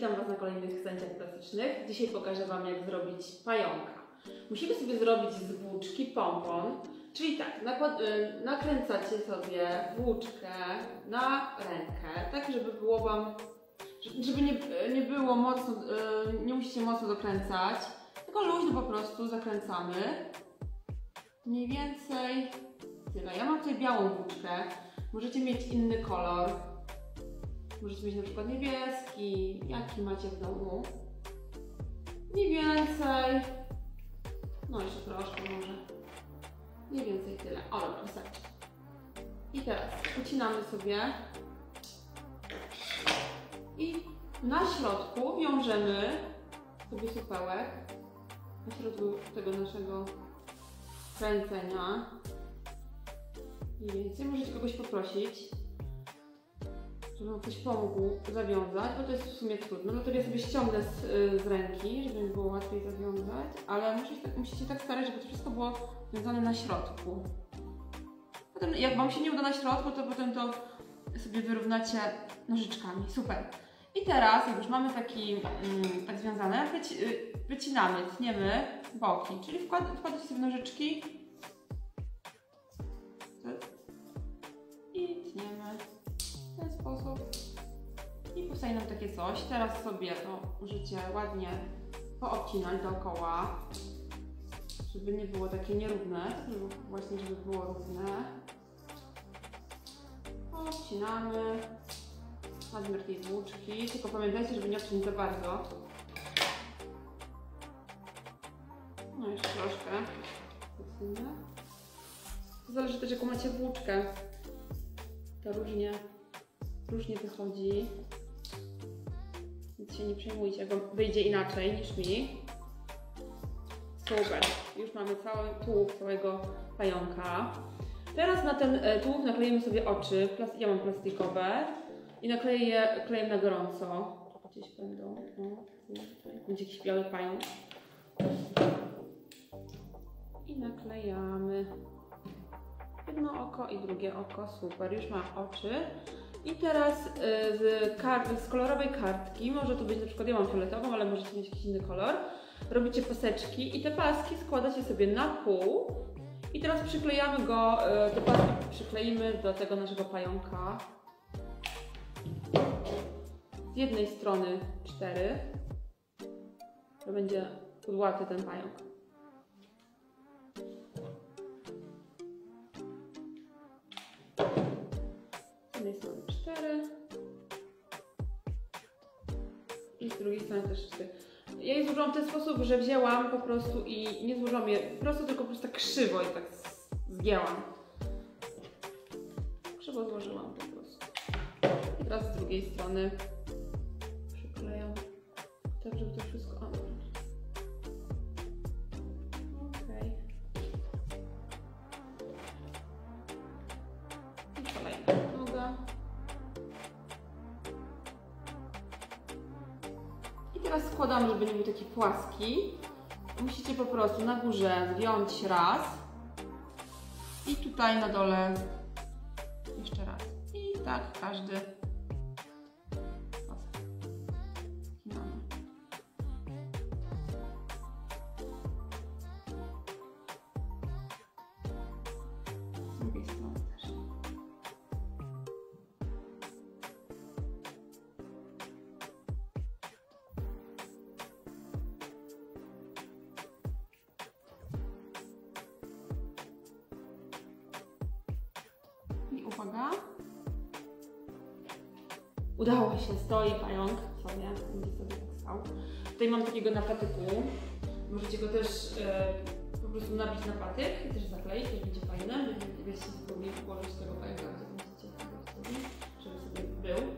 Witam Was na kolejnych zajęciach plastycznych. Dzisiaj pokażę Wam, jak zrobić pająka. Musimy sobie zrobić z włóczki pompon, czyli tak, y, nakręcacie sobie włóczkę na rękę, tak żeby było Wam, żeby nie, nie było mocno, y, nie musicie mocno dokręcać, tylko luźno po prostu zakręcamy. Mniej więcej tyle. Ja mam tutaj białą włóczkę, możecie mieć inny kolor. Możecie mieć na przykład niebieski, jaki macie w domu. Mniej więcej. No jeszcze troszkę może. Mniej więcej tyle. O, dobra. I teraz ucinamy sobie. I na środku wiążemy sobie supełek. Na środku tego naszego kręcenia. Mniej więcej. Możecie kogoś poprosić żeby nam ktoś pomógł zawiązać, bo to jest w sumie trudno. No to ja sobie ściągnę z, z ręki, żeby mi było łatwiej zawiązać, ale musicie, tak- musicie tak starać, żeby to wszystko było związane na środku. Potem, jak Wam się nie uda na środku, to potem to sobie wyrównacie nożyczkami. Super. I teraz, jak już mamy taki, mm, tak związane, wyci y, wycinamy, tniemy boki, czyli wkład wkładacie sobie nożyczki Powstaje nam takie coś. Teraz sobie to możecie ładnie poobcinać dookoła, żeby nie było takie nierówne, żeby właśnie żeby było równe. Obcinamy nadmiar tej włóczki, tylko pamiętajcie, żeby nie obcinać za bardzo. No jeszcze troszkę. Zależy też jaką macie włóczkę. To różnie różnie wychodzi. Więc się nie przejmujcie, wam wyjdzie inaczej niż mi. Super. Już mamy cały tułów całego pająka. Teraz na ten e, tułów naklejemy sobie oczy. Ja mam plastikowe. I nakleję je klejem na gorąco. Gdzieś będą. O, będzie jakiś biały pająk. I naklejamy. Jedno oko i drugie oko. Super. Już mam oczy. I teraz y, z, kar- z kolorowej kartki, może to być na przykład, ja mam fioletową, ale możecie mieć jakiś inny kolor, robicie paseczki i te paski składacie sobie na pół i teraz przyklejamy go, y, te paski przykleimy do tego naszego pająka. Z jednej strony cztery, to będzie kudłaty ten pająk. Z jednej strony 4 i z drugiej strony też 4. Ja je złożyłam w ten sposób, że wzięłam po prostu i nie złożyłam je prosto, tylko po prostu tak krzywo i tak zgięłam. Krzywo złożyłam po prostu. I teraz z drugiej strony teraz składamy, żeby nie był taki płaski. Musicie po prostu na górze zgiąć raz i tutaj na dole jeszcze raz. I tak każdy uwaga. Udało się, stoi pająk sobie, będzie sobie tak stał. Tutaj mam takiego na patyku. Możecie go też e, po prostu nabić na patyk i też zakleić, to będzie fajne. Będziecie sobie położyć tego pająka, gdzie będziecie sobie żeby sobie był.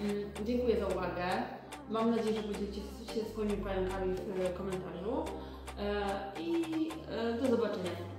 Mm, Dziękuję za uwagę. Mam nadzieję, że podzielicie się swoimi pająkami w komentarzu. E, I e, do zobaczenia